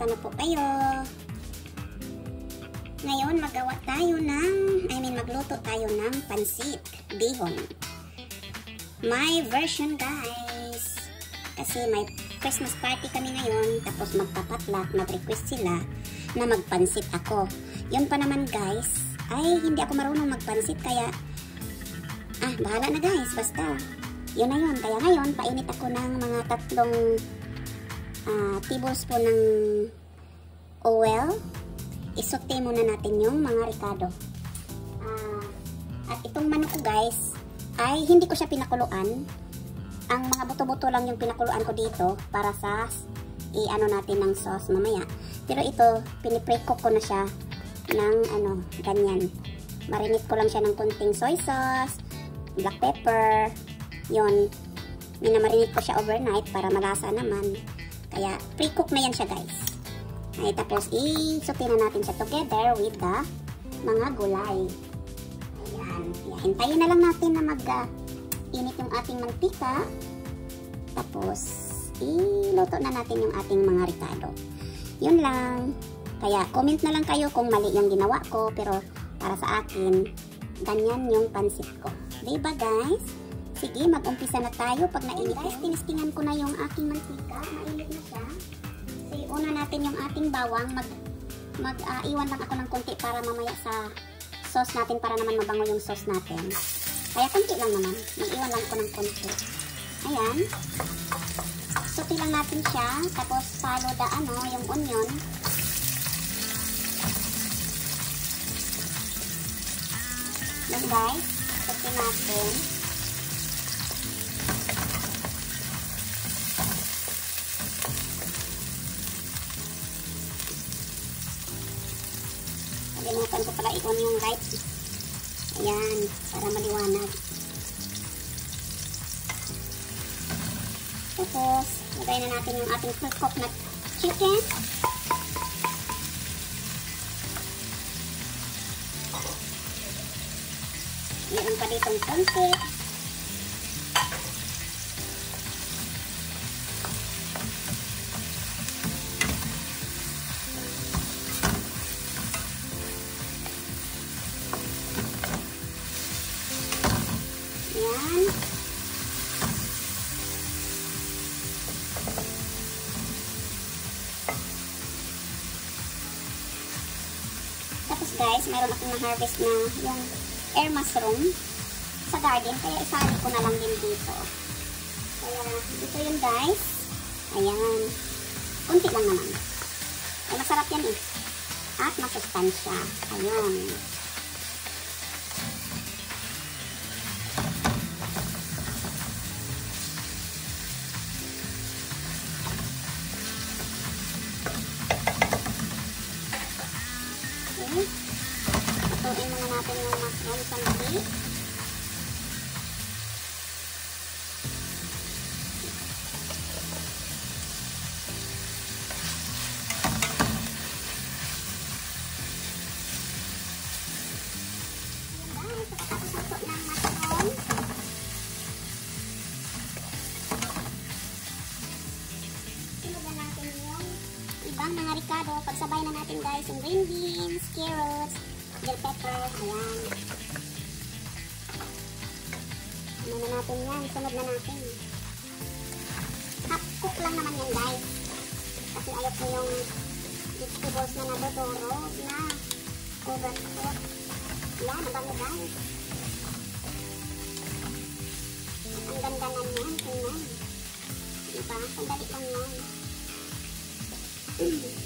Kamusta na po kayo? Ngayon, magawa tayo ng, I mean, magluto tayo ng pansit, bihon. My version, guys. Kasi may Christmas party kami ngayon, tapos magpapatlat, mag-request sila na magpansit ako. Yun pa naman, guys, ay hindi ako marunong magpansit, kaya, ah, bahala na guys, basta. Yun na yun. Kaya ngayon, painit ako ng mga tatlong uh, tablespoon ng oil. Isote muna natin yung mga ricado. Uh, at itong manok ko guys, ay hindi ko siya pinakuluan. Ang mga buto-buto lang yung pinakuluan ko dito para sa i-ano natin ng sauce mamaya. Pero ito, pinipre-cook ko na siya ng ano, ganyan. Marinate ko lang siya ng konting soy sauce, black pepper, yon minamarinate ko siya overnight para malasa naman. Kaya, pre-cook na yan siya guys. Ay, tapos, i-sote na natin siya together with the mga gulay. Ayan. Kaya, hintayin na lang natin na mag-init uh, yung ating mantika. Tapos, iluto na natin yung ating mga ricado. Yun lang. Kaya, comment na lang kayo kung mali yung ginawa ko. Pero, para sa akin, ganyan yung pansit ko. Diba guys? Sige, mag-umpisa na tayo. Pag nainit, guys, tinistingan ko na yung aking mantika. Mainit na siya. So, una natin yung ating bawang. Mag, mag uh, lang ako ng konti para mamaya sa sauce natin para naman mabango yung sauce natin. Kaya konti lang naman. Mag-iwan lang ako ng konti. Ayan. Suti lang natin siya. Tapos follow the ano, yung onion. Then guys, suti natin. Pala i-on yung light. Ayan, para maliwanag. Tapos, lagay na natin yung ating pre-cook na chicken. Meron pa ditong konti. Mayroon akong na-harvest na yung air mushroom sa garden. Kaya isali ko na lang din dito. Kaya dito yun guys. Ayan. Kunti lang naman. Ay masarap yan eh. At masustansya. Ayan. Ibang mga ricado. Pagsabay na natin guys yung green beans, carrots, bell pepper, ayan. Ano na natin yan? Sunod na natin. Half cook lang naman yan guys. Kasi ayaw ko yung vegetables na nadodorog na overcook. Yan, ang bango guys. Ang ganda na niyan, tingnan. Diba? Sandali lang yan. Thank you.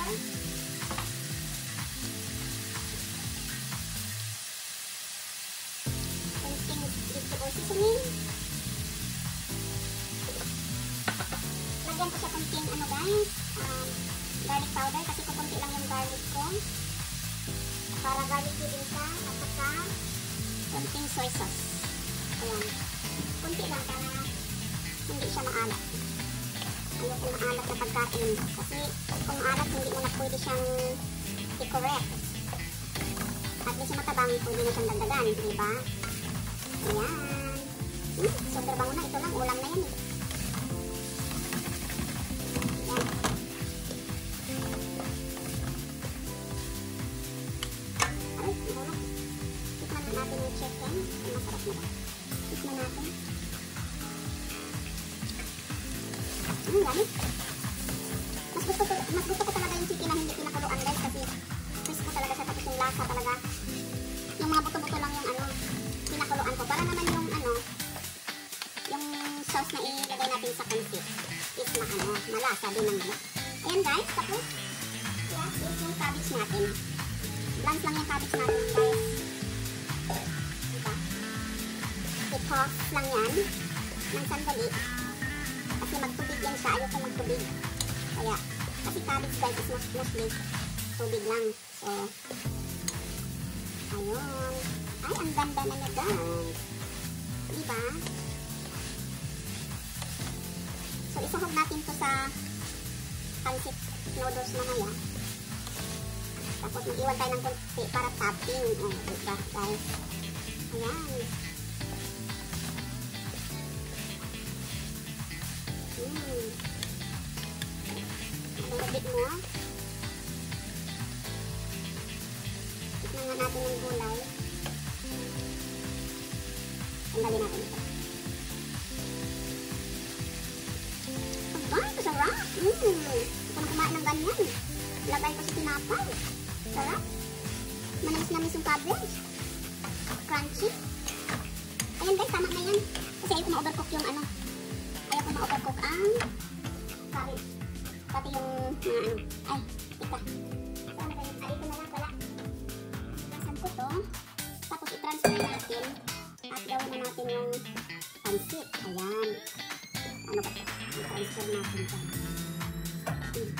Pepper. Kunting vegetable seasoning. Lagyan ko siya kunting ano guys, um, garlic powder kasi kukunti lang garlic ko. Para garlicky din siya at saka kunting soy sauce. Ayan. Kunti lang para hindi siya maalat. Ayoko maalat na pagkain. Kasi kung maalat, hindi mo na pwede siyang i-correct. At least yung matabang, pwede na siyang dagdagan, di ba? Ayan. Hmm, super bango na. Ito lang, ulam na yan eh. Cabbage natin. Blanch lang yung cabbage natin guys. Diba? I-toss lang yan ng sandali. Kasi magtubig yan siya. Ayoko magtubig. Kaya, kasi cabbage guys is mas mostly tubig lang. So, ayun. Ay, ang ganda na niya guys. Diba? So, isahog natin to sa pancit noodles mamaya. Tapos, mag-iwan tayo ng kunti para topping. Oh, diba guys? Ang cabbage. Pati yung mga ano. Ay, ika. Saan ba yun? Ay, ito na lang pala. Nasaan ko to? Tapos i-transfer natin. At gawin na natin yung pansit. Ayan. Ano ba ito? I-transfer natin dyan. Hmm.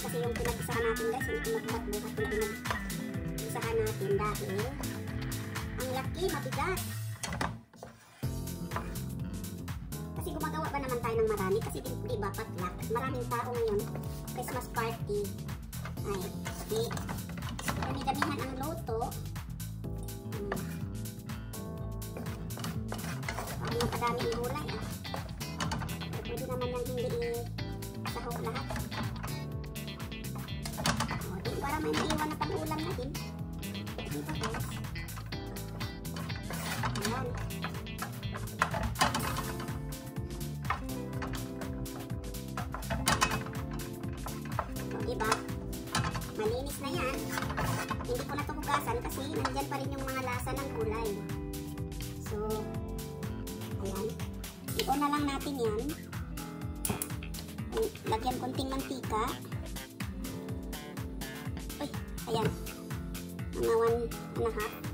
Kasi yung pinag-isahan natin guys. Yung pinag-isahan natin dahil laki, mabigat. Kasi gumagawa ba naman tayo ng marami? Kasi di, di ba patlak? Maraming tao ngayon. Christmas party. Ay, di. Dami-damihan ang loto. Hmm. Ang gulay ah. Pwede naman yung hindi i-sahog Malinis na yan. Hindi ko na ito bukasan kasi nandyan pa rin yung mga lasa ng gulay. So, ayan. Ito na lang natin yan. Lagyan konting mantika. Uy, ayan. Mga one and a half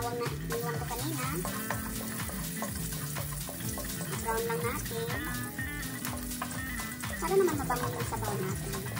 bawang. na iniwan ko kanina. Brown lang natin. Para naman mabango yung sabaw natin.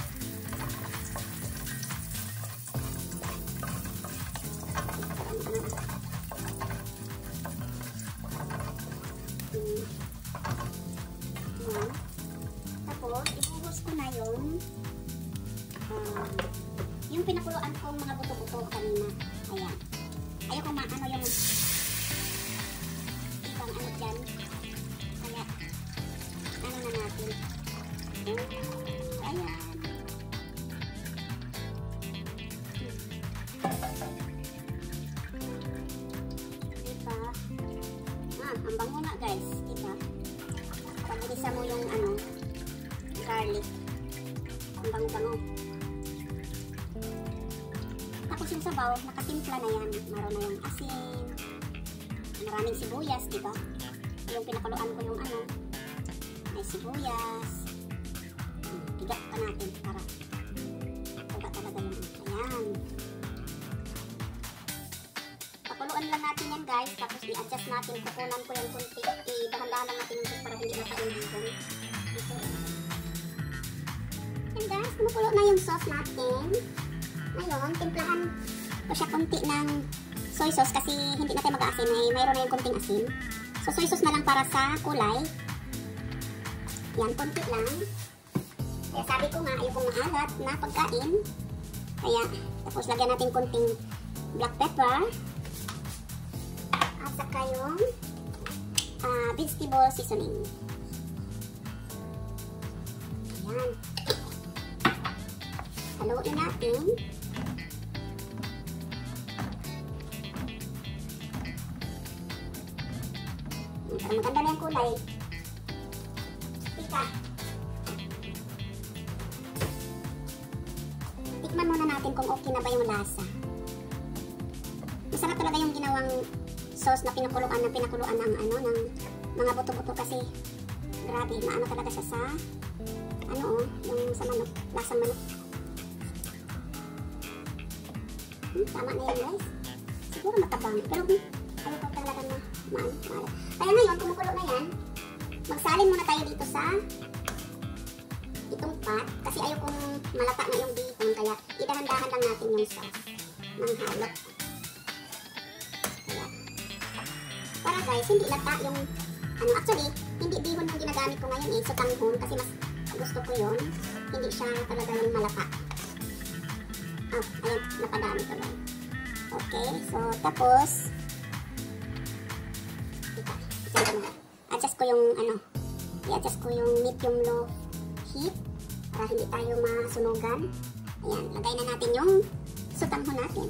Ayan. Diba? Ah, ang bango na guys. Diba? Pag-ilisa mo yung ano, garlic. Ang bango-bango. Tapos yung sabaw, nakatimpla na yan. Maroon na yung asin. Maraming sibuyas, di ba? Lang natin yan guys, tapos i-adjust natin. Kukunan ko yung kunti. I-dahan-dahan lang natin yung para hindi makainigon. Ito. Yan guys, kumukulo na yung sauce natin. Ngayon, timplahan ko siya konti ng soy sauce kasi hindi natin mag-aasin. May mayroon na yung konting asin. So, soy sauce na lang para sa kulay. Yan, konti lang. Kaya sabi ko nga, ayokong maalat na pagkain. Kaya, tapos lagyan natin konting black pepper. Vegetable seasoning. Ayan. Haluin natin. Para maganda na yung kulay. Tika. Tikman muna natin kung okay na ba yung lasa. Masarap talaga yung ginawang sauce na pinakuluan ng pinakuluan ng ano mga buto-buto kasi grabe, maano talaga siya sa ano oh, yung sa manok, lasa manok. Hmm, tama na yun guys. Siguro matabang. Pero hmm, ayaw ko talaga na maano. maano. Kaya ngayon, kumukulo na yan. Magsalin muna tayo dito sa itong pot. Kasi ayaw kong malata na yung bihon. Kaya idahan-dahan lang natin yung sauce ng halot. Kaya, para guys, hindi lata yung ano, actually, hindi bihon yung ginagamit ko ngayon eh. So, tanghon. Kasi mas gusto ko yun. Hindi siya talaga yung malata. Oh, ayan, napadami ko lang. Okay, so tapos. Adjust ko yung, ano, i-adjust ko yung medium low heat para hindi tayo masunugan. Ayan, lagay na natin yung sutamho natin.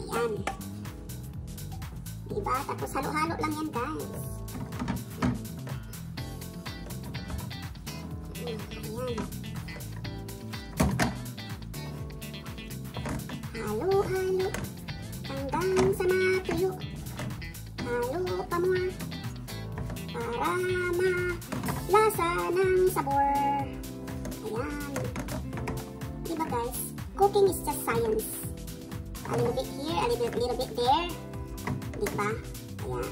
Ayan. Diba? Tapos halo-halo lang yan, guys. Halo-halo hanggang sa matuyo. Halo pa mo para malasa ng sabor. Ayan. Diba guys? Cooking is just science. A little bit here, a little, little bit there. Diba? Ayan.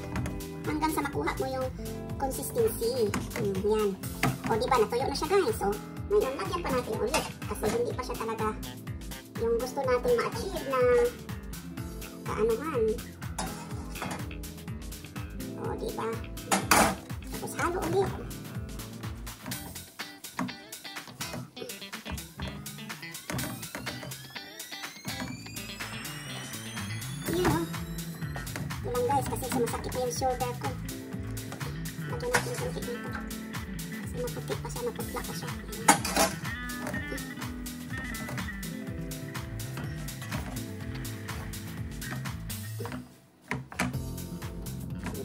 Hanggang sa makuha mo yung consistency. Hmm, yan. O diba, natuyo na siya guys. So, ngayon, lagyan pa natin ulit. Kasi hindi pa siya talaga yung gusto natin ma-achieve na kaanuhan. O, diba? Tapos halo ulit. Kasi sumasakit na yung shoulder ko. Lagyan natin yung dito. Kasi maputi pa siya, maputla pa siya.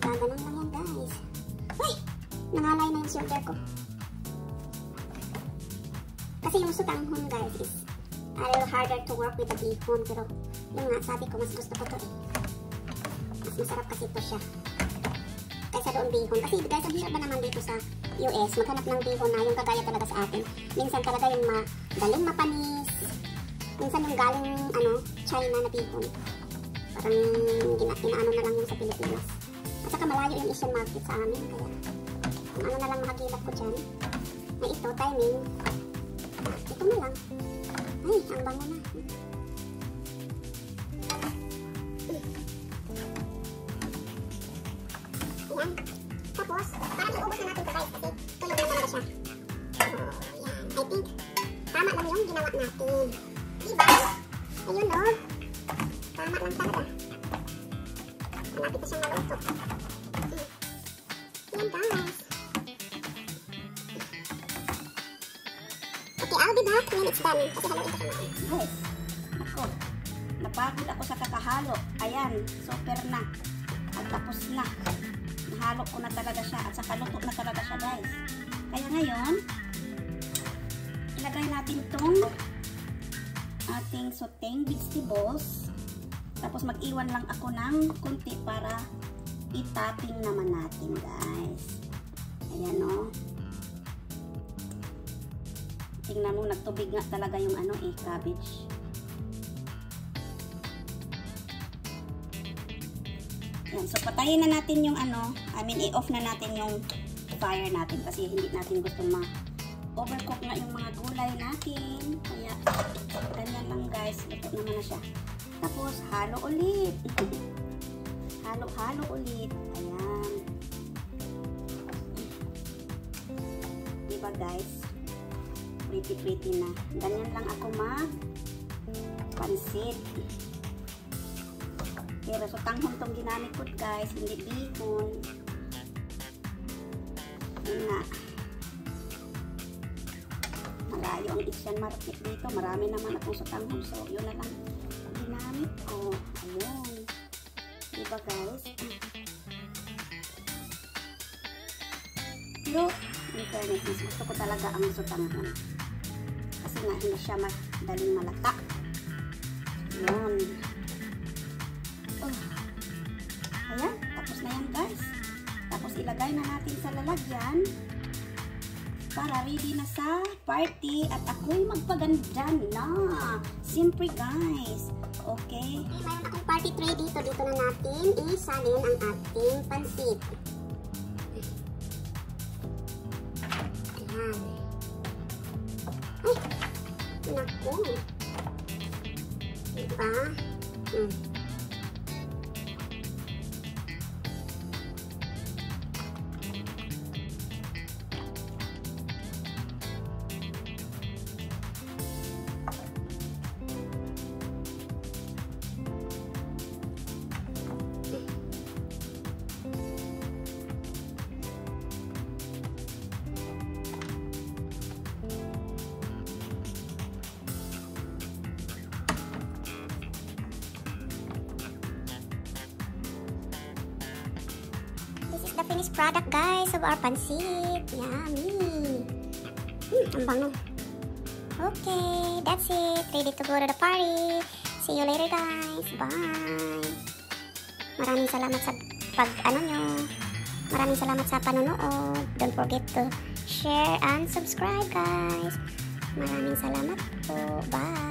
Gaganon lang yan guys. Uy! Nangalay na yung shoulder ko. Kasi yung sutanghon guys is a little harder to work with the bihon. Pero yung nga, sabi ko mas gusto ko to eh. Mas masarap kasi ito siya. Kaysa doon bihon. Kasi guys, ang hirap ba naman dito sa US, maghanap ng bihon na yung kagaya talaga sa atin. Minsan talaga yung magaling mapanis. Minsan yung galing, ano, China na bihon. Parang gina, inaano na lang yung sa Pilipinas. At saka malayo yung Asian market sa amin. Kaya ang ano na lang makakilap ko dyan. Na ito, timing. Ito na lang. Ay, ang bango na. Tapos, parang iubos na natin ito guys kasi tulog na talaga siya. Oh, yan. I think, tama lang yung ginawa natin. Diba? Ayun o. Oh. Tama lang talaga. Ko na talaga siya. At saka luto na talaga siya, guys. Kaya ngayon, ilagay natin tong ating soteng vegetables. Tapos mag-iwan lang ako ng kunti para itapping naman natin, guys. Ayan, o. Oh. Tingnan mo, nagtubig nga talaga yung ano eh, cabbage. Yan, so patayin na natin yung ano, I mean, i-off na natin yung fire natin kasi hindi natin gusto ma-overcook na yung mga gulay natin. Kaya, ganyan lang guys, ito naman na siya. Tapos, halo ulit. Halo-halo ulit. Ayan. Diba guys? pretty-pretty na. Ganyan lang ako mag pansit. Pero so tanghon tong ginamit ko guys, hindi bihon. Yun na. Malayo ang Asian market dito. Marami naman akong sa tanghon. So, yun na lang ginamit ko. Ayun. Diba guys? Look. In fairness, gusto ko talaga ang sutanghon kasi nga hindi siya madaling malata. Yun. Tapos na yan guys. Tapos ilagay na natin sa lalagyan para ready na sa party at ako'y magpaganda na. Siyempre guys. Okay? Okay, mayroon akong party tray dito. Dito na natin isalin ang ating pansit. Naku. Diba? Hmm. Finished product, guys, of our pancit. Yummy! Hmm, ang bango. Okay, that's it. Ready to go to the party. See you later, guys. Bye! Maraming salamat sa pag, ano nyo. Maraming salamat sa panonood. Don't forget to share and subscribe, guys. Maraming salamat po. Bye!